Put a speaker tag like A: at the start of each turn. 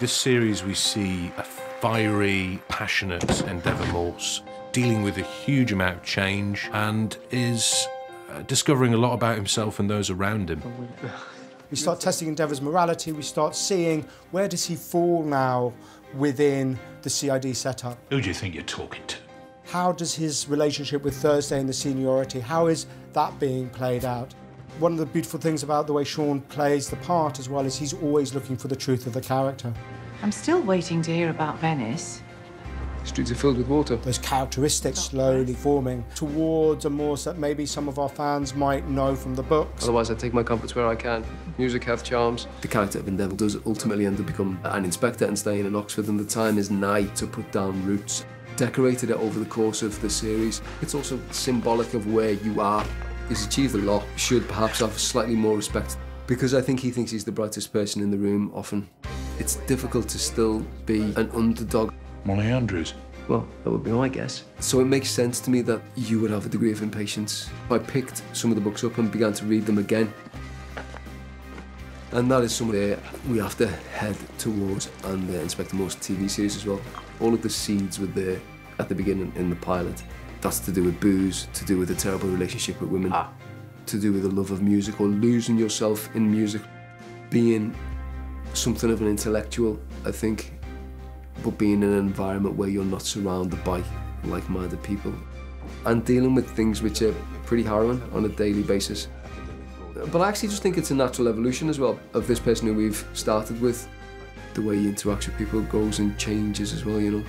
A: This series we see a fiery, passionate Endeavour Morse dealing with a huge amount of change and is uh, discovering a lot about himself and those around him.
B: We start testing Endeavour's morality, we start seeing where does he fall now within the CID setup.
C: Who do you think you're talking to?
B: How does his relationship with Thursday and the seniority, how is that being played out? One of the beautiful things about the way Shaun plays the part as well is he's always looking for the truth of the character.
D: I'm still waiting to hear about Venice.
E: The Streets are filled with water.
B: Those characteristics slowly forming towards a Morse that maybe some of our fans might know from the books.
E: Otherwise, I take my comforts where I can. Music hath charms. The character of Endeavour does ultimately end up becoming an inspector and staying in Oxford, and the time is nigh to put down roots. Decorated it over the course of the series. It's also symbolic of where you are. He's achieved a lot. Should perhaps have slightly more respect because I think he thinks he's the brightest person in the room often. It's difficult to still be an underdog.
C: Molly Andrews.
E: Well, that would be my guess. So it makes sense to me that you would have a degree of impatience. I picked some of the books up and began to read them again. And that is somewhere we have to head towards and uh, Inspector Morse TV series as well. All of the seeds were there at the beginning in the pilot. That's to do with booze, to do with a terrible relationship with women,
D: Ah.
E: to do with the love of music or losing yourself in music, being something of an intellectual, I think, but being in an environment where you're not surrounded by like-minded people and dealing with things which are pretty harrowing on a daily basis. But I actually just think it's a natural evolution as well of this person who we've started with. The way he interacts with people goes and changes as well, you know.